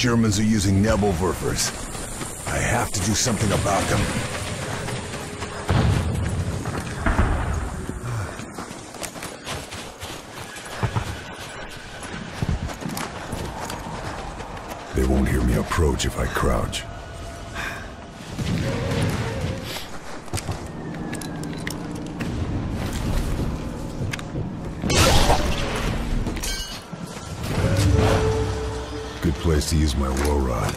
Germans are using Nebelwerfers. I have to do something about them. They won't hear me approach if I crouch. Place to use my Welrod.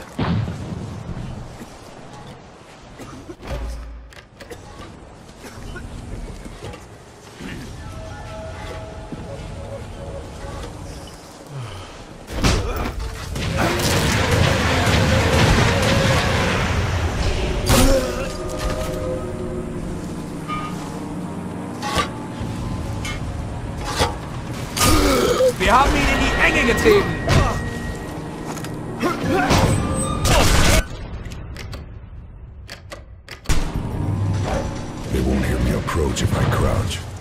Wir haben ihn in die Enge getrieben. If I crouch.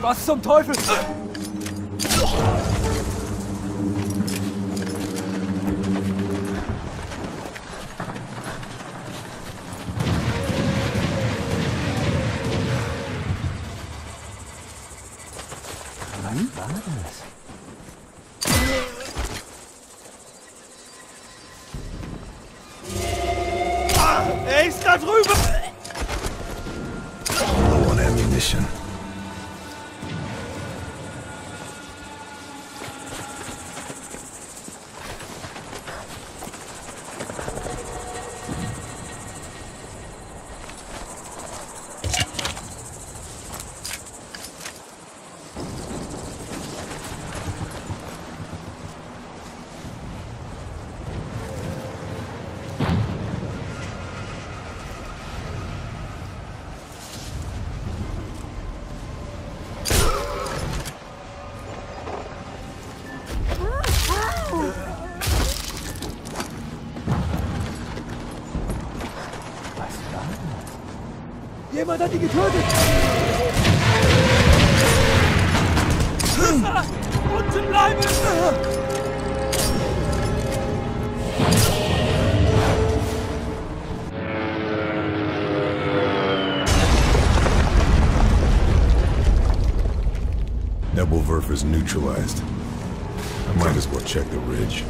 Was zum Teufel? Wann war das? Er ist da drüben! Low on ammunition. Jemand hat ihn getötet! Unten bleiben! Nebelwerfer's neutralized. I might as well check the ridge.